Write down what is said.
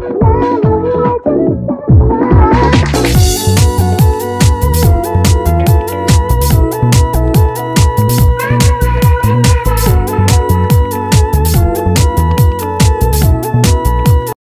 Mama